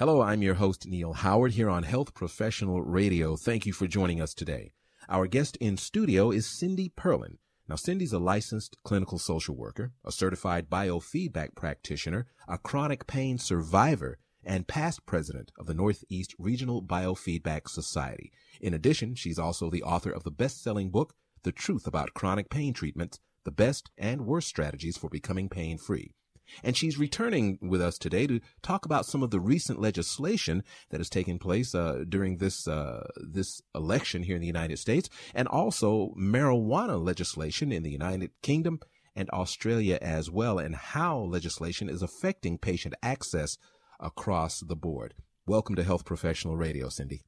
Hello, I'm your host, Neal Howard, here on Health Professional Radio. Thank you for joining us today. Our guest in studio is Cindy Perlin. Now, Cindy's a licensed clinical social worker, a certified biofeedback practitioner, a chronic pain survivor, and past president of the Northeast Regional Biofeedback Society. In addition, she's also the author of the best-selling book, The Truth About Chronic Pain Treatments, the best and worst strategies for becoming pain free. And she's returning with us today to talk about some of the recent legislation that has taken place uh, during this uh, this election here in the United States, and also marijuana legislation in the United Kingdom and Australia as well, and how legislation is affecting patient access across the board. Welcome to Health Professional Radio, Cindy.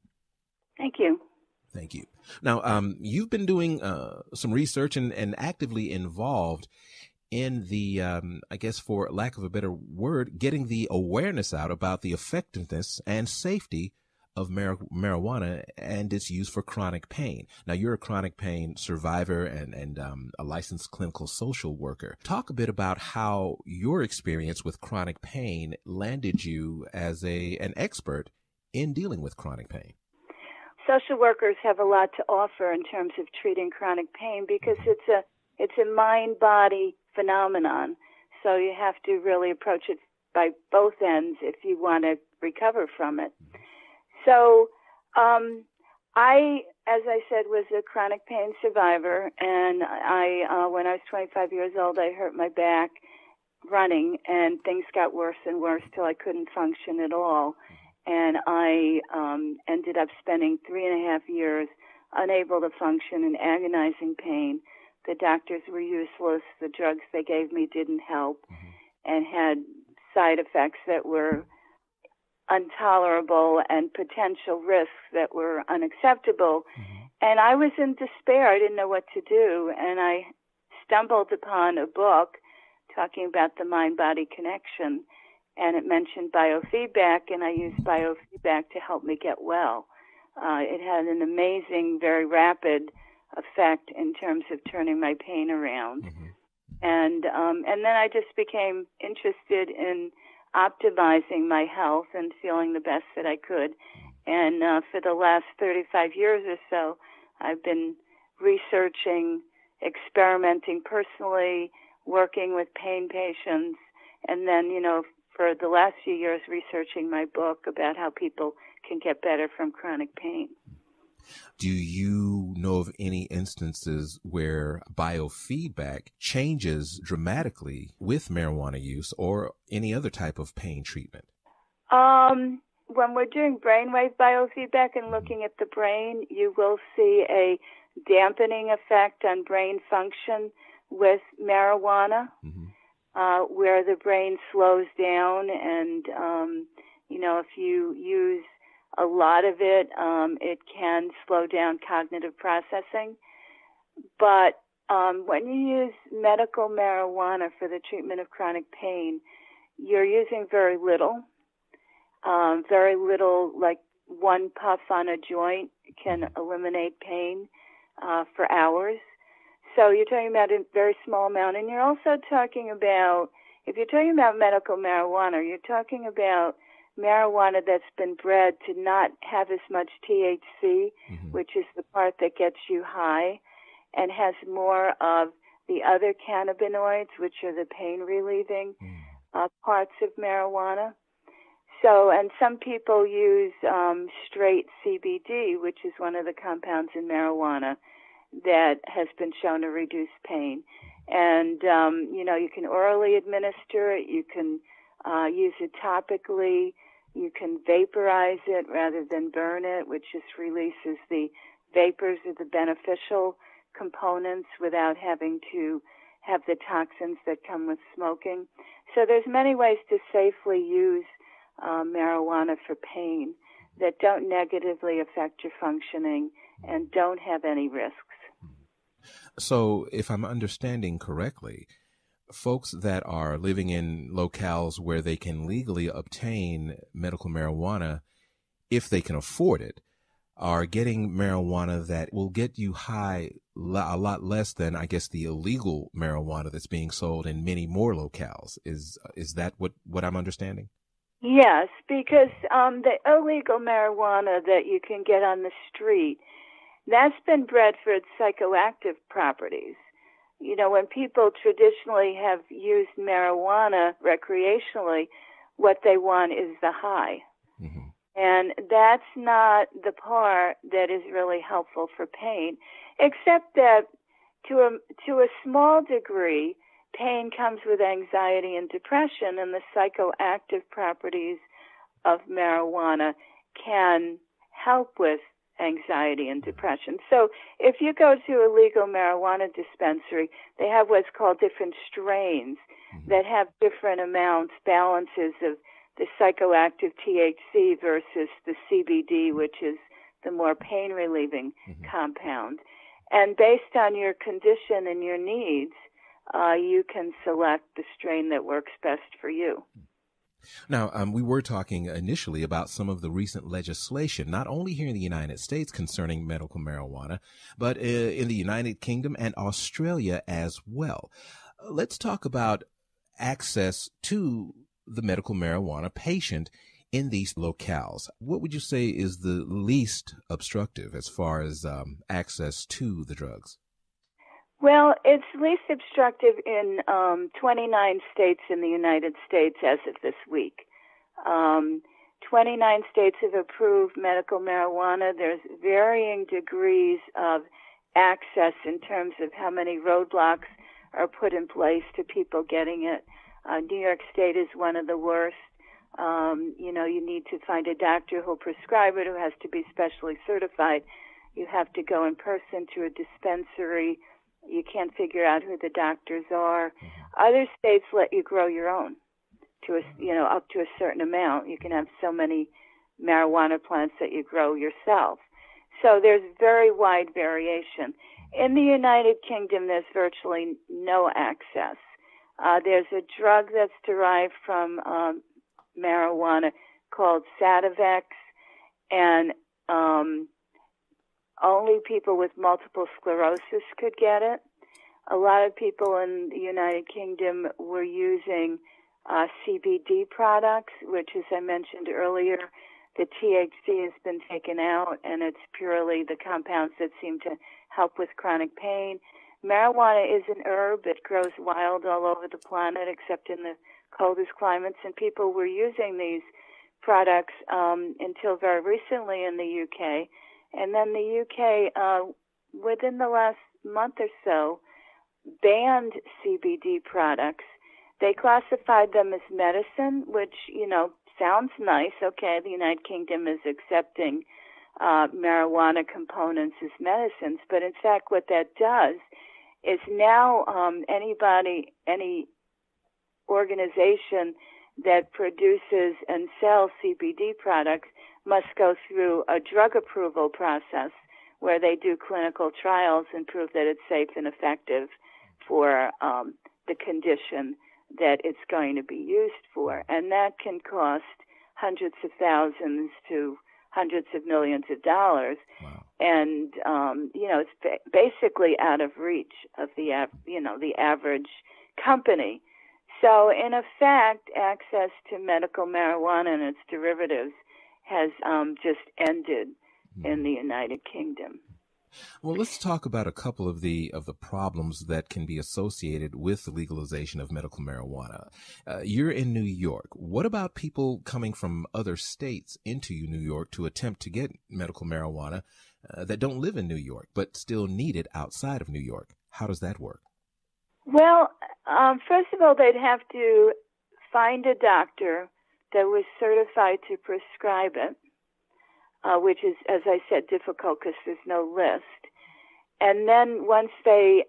Thank you. Thank you. Now, um, you've been doing uh, some research and, and actively involved in the, um, I guess, for lack of a better word, getting the awareness out about the effectiveness and safety of mar- marijuana and its use for chronic pain. Now, you're a chronic pain survivor and, and um, a licensed clinical social worker. Talk a bit about how your experience with chronic pain landed you as a an expert in dealing with chronic pain social workers have a lot to offer in terms of treating chronic pain because it's a it's a mind body phenomenon. So you have to really approach it by both ends if you want to recover from it. So um, I, as I said, was a chronic pain survivor, and I uh, when I was 25 years old, I hurt my back running, and things got worse and worse till I couldn't function at all and I um, ended up spending three and a half years unable to function in agonizing pain. The doctors were useless. The drugs they gave me didn't help, mm-hmm. and had side effects that were intolerable and potential risks that were unacceptable. Mm-hmm. And I was in despair. I didn't know what to do, and I stumbled upon a book talking about the mind body connection and it mentioned biofeedback, and I used biofeedback to help me get well. Uh, it had an amazing, very rapid effect in terms of turning my pain around. Mm-hmm. And um, and then I just became interested in optimizing my health and feeling the best that I could. And uh, for the last 35 years or so, I've been researching, experimenting personally, working with pain patients, and then, you know, for the last few years researching my book about how people can get better from chronic pain. Do you know of any instances where biofeedback changes dramatically with marijuana use or any other type of pain treatment? Um, when we're doing brainwave biofeedback and looking at the brain, you will see a dampening effect on brain function with marijuana. Mm-hmm uh, where the brain slows down and um, you know if you use a lot of it um, it can slow down cognitive processing. But um, when you use medical marijuana for the treatment of chronic pain you're using very little. Um, very little like one puff on a joint can eliminate pain uh, for hours. So you're talking about a very small amount, and you're also talking about, if you're talking about medical marijuana, you're talking about marijuana that's been bred to not have as much THC, mm-hmm. which is the part that gets you high, and has more of the other cannabinoids, which are the pain relieving mm. uh, parts of marijuana. So, and some people use um, straight CBD, which is one of the compounds in marijuana that has been shown to reduce pain. And, um, you know, you can orally administer it, you can uh, use it topically, you can vaporize it rather than burn it, which just releases the vapors of the beneficial components without having to have the toxins that come with smoking. So there's many ways to safely use uh, marijuana for pain that don't negatively affect your functioning and don't have any risks. So, if I'm understanding correctly, folks that are living in locales where they can legally obtain medical marijuana, if they can afford it, are getting marijuana that will get you high a lot less than, I guess, the illegal marijuana that's being sold in many more locales. Is is that what what I'm understanding? Yes, because um, the illegal marijuana that you can get on the street, that's been bred for its psychoactive properties. You know, when people traditionally have used marijuana recreationally, what they want is the high. Mm-hmm. And that's not the part that is really helpful for pain, except that to a, to a small degree, pain comes with anxiety and depression, and the psychoactive properties of marijuana can help with anxiety and depression. So if you go to a legal marijuana dispensary, they have what's called different strains mm-hmm. that have different amounts, balances of the psychoactive THC versus the CBD, which is the more pain relieving mm-hmm. compound. And based on your condition and your needs, uh, you can select the strain that works best for you. Now, um, we were talking initially about some of the recent legislation, not only here in the United States concerning medical marijuana, but uh, in the United Kingdom and Australia as well. let's talk about access to the medical marijuana patient in these locales. What would you say is the least obstructive as far as um, access to the drugs? Well, it's least obstructive in um, 29 states in the United States as of this week. Um, 29 states have approved medical marijuana. There's varying degrees of access in terms of how many roadblocks are put in place to people getting it. Uh, New York State is one of the worst. Um, you know, you need to find a doctor who'll prescribe it, who has to be specially certified. You have to go in person to a dispensary you can't figure out who the doctors are. Mm-hmm. Other states let you grow your own to a you know up to a certain amount. You can have so many marijuana plants that you grow yourself. So there's very wide variation. In the United Kingdom, there's virtually no access. Uh, there's a drug that's derived from um, marijuana called Sativex, and um, only people with multiple sclerosis could get it. A lot of people in the United Kingdom were using uh, CBD products, which, as I mentioned earlier, the THC has been taken out, and it's purely the compounds that seem to help with chronic pain. Marijuana is an herb that grows wild all over the planet, except in the coldest climates, and people were using these products um, until very recently in the UK and then the UK, uh, within the last month or so, banned CBD products. They classified them as medicine, which, you know, sounds nice. Okay, the United Kingdom is accepting uh, marijuana components as medicines, but in fact, what that does is now um, anybody, any organization that produces and sells CBD products must go through a drug approval process where they do clinical trials and prove that it's safe and effective for um, the condition that it's going to be used for. And that can cost hundreds of thousands to hundreds of millions of dollars. Wow. And, um, you know, it's ba- basically out of reach of the, av- you know, the average company. So, in effect, access to medical marijuana and its derivatives has um, just ended mm. in the United Kingdom. Well, let's talk about a couple of the of the problems that can be associated with the legalization of medical marijuana. Uh, you're in New York. What about people coming from other states into New York to attempt to get medical marijuana uh, that don't live in New York but still need it outside of New York? How does that work? Well, um, first of all, they'd have to find a doctor that was certified to prescribe it, uh, which is, as I said, difficult because there's no list. And then once they,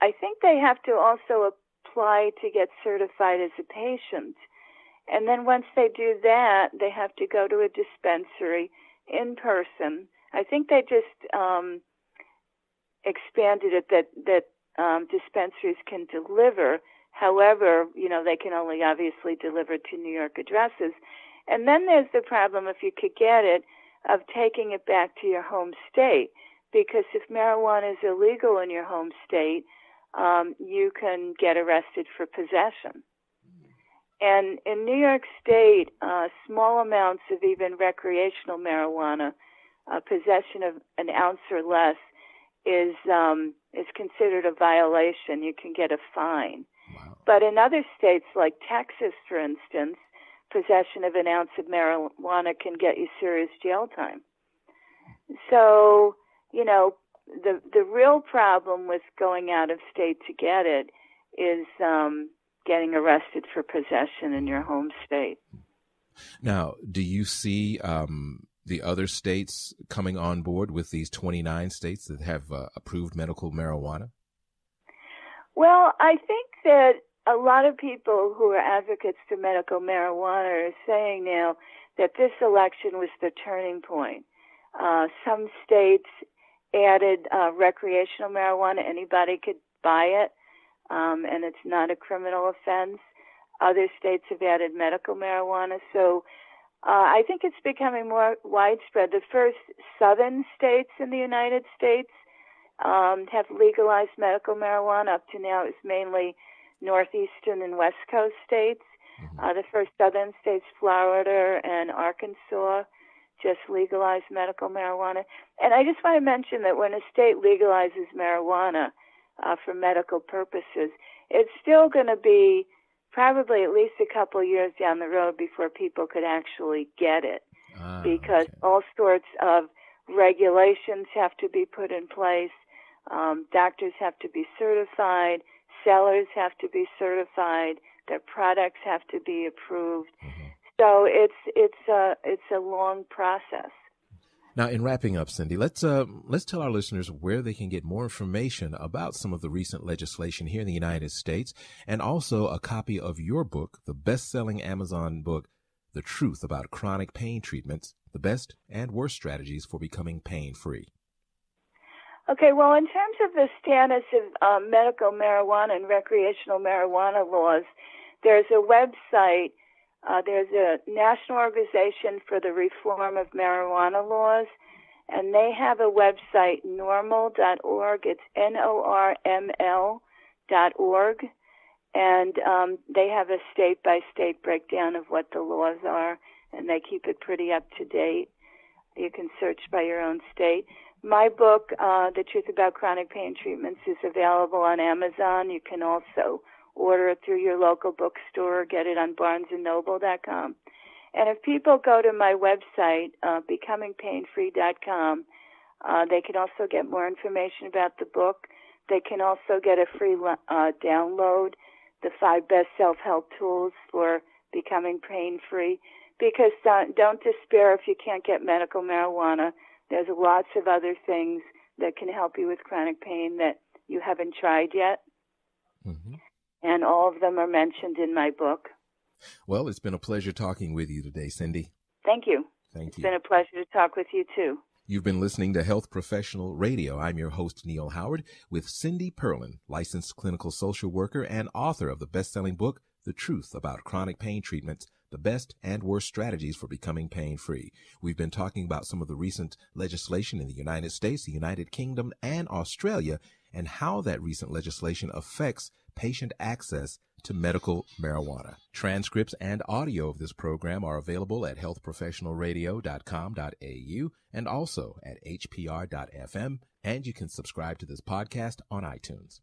I think they have to also apply to get certified as a patient. And then once they do that, they have to go to a dispensary in person. I think they just um, expanded it that that um, dispensaries can deliver However, you know, they can only obviously deliver to New York addresses. And then there's the problem, if you could get it, of taking it back to your home state. Because if marijuana is illegal in your home state, um, you can get arrested for possession. And in New York State, uh, small amounts of even recreational marijuana, uh, possession of an ounce or less, is um, is considered a violation. You can get a fine. Wow. But in other states, like Texas, for instance, possession of an ounce of marijuana can get you serious jail time. So, you know, the the real problem with going out of state to get it is um, getting arrested for possession in your home state. Now, do you see um, the other states coming on board with these 29 states that have uh, approved medical marijuana? Well, I think that a lot of people who are advocates for medical marijuana are saying now that this election was the turning point. Uh, some states added uh, recreational marijuana; anybody could buy it, um, and it's not a criminal offense. Other states have added medical marijuana, so uh, I think it's becoming more widespread. The first southern states in the United States um, have legalized medical marijuana. Up to now, it's mainly northeastern and west coast states. Mm-hmm. Uh, the first southern states, Florida and Arkansas, just legalized medical marijuana. And I just want to mention that when a state legalizes marijuana uh, for medical purposes, it's still going to be probably at least a couple years down the road before people could actually get it, ah, because okay. all sorts of regulations have to be put in place. Um, doctors have to be certified sellers have to be certified, their products have to be approved. Mm-hmm. So it's it's a it's a long process. Now, in wrapping up, Cindy, let's uh, let's tell our listeners where they can get more information about some of the recent legislation here in the United States, and also a copy of your book, the best-selling Amazon book, "The Truth About Chronic Pain Treatments: The Best and Worst Strategies for Becoming Pain-Free." Okay, well, in terms of the status of um, medical marijuana and recreational marijuana laws, there's a website. Uh, there's a national organization for the reform of marijuana laws, and they have a website, norml.org. It's N-O-R-M-L dot org, and um, they have a state-by-state breakdown of what the laws are, and they keep it pretty up to date. You can search by your own state. My book, uh, The Truth About Chronic Pain Treatments, is available on Amazon. You can also order it through your local bookstore or get it on barnesandnoble.com. And if people go to my website, uh, becomingpainfree.com, uh, they can also get more information about the book. They can also get a free uh, download, the five best self-help tools for becoming pain-free. Because uh, don't despair if you can't get medical marijuana there's lots of other things that can help you with chronic pain that you haven't tried yet. Mm-hmm. And all of them are mentioned in my book. Well, it's been a pleasure talking with you today, Cindy. Thank you. Thank it's you. It's been a pleasure to talk with you too. You've been listening to Health Professional Radio. I'm your host, Neal Howard, with Cindy Perlin, licensed clinical social worker and author of the best-selling book, The Truth About Chronic Pain Treatments the best and worst strategies for becoming pain free. We've been talking about some of the recent legislation in the United States, the United Kingdom, and Australia, and how that recent legislation affects patient access to medical marijuana. Transcripts and audio of this program are available at healthprofessionalradio.com.au and also at hpr.fm, and you can subscribe to this podcast on iTunes.